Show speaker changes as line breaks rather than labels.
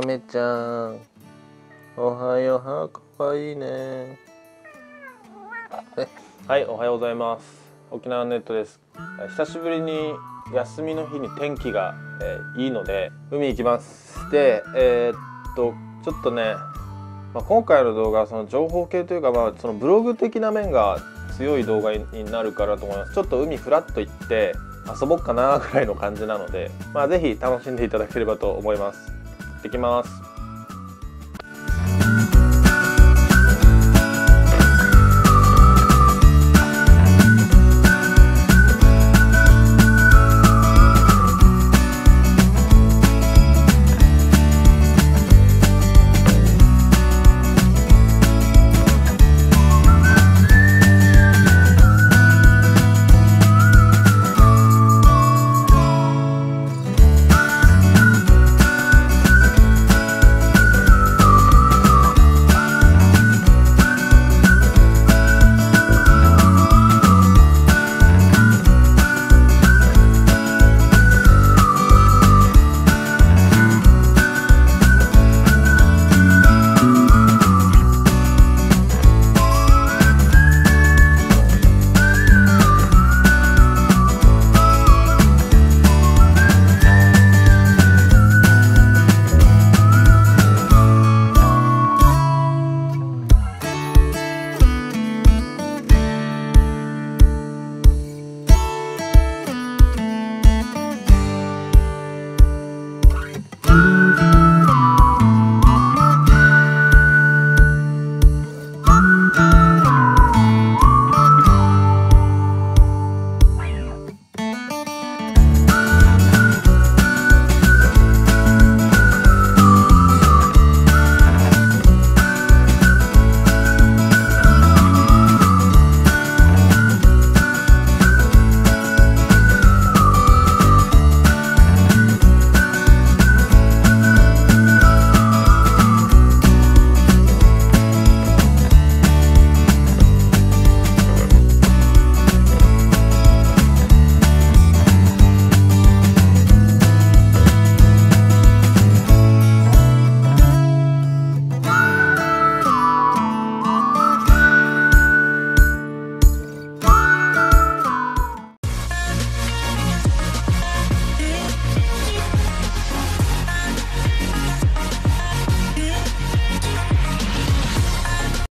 ちゃん。おはようはかわいいね。はいおはようございます。沖縄ネットです。久しぶりに休みの日に天気が、えー、いいので海行きます。でえー、っとちょっとね、まあ、今回の動画はその情報系というか、まあ、そのブログ的な面が強い動画になるからと思います。ちょっと海フラッと行って遊ぼっかなぐらいの感じなのでまあ是非楽しんでいただければと思います。ってきます。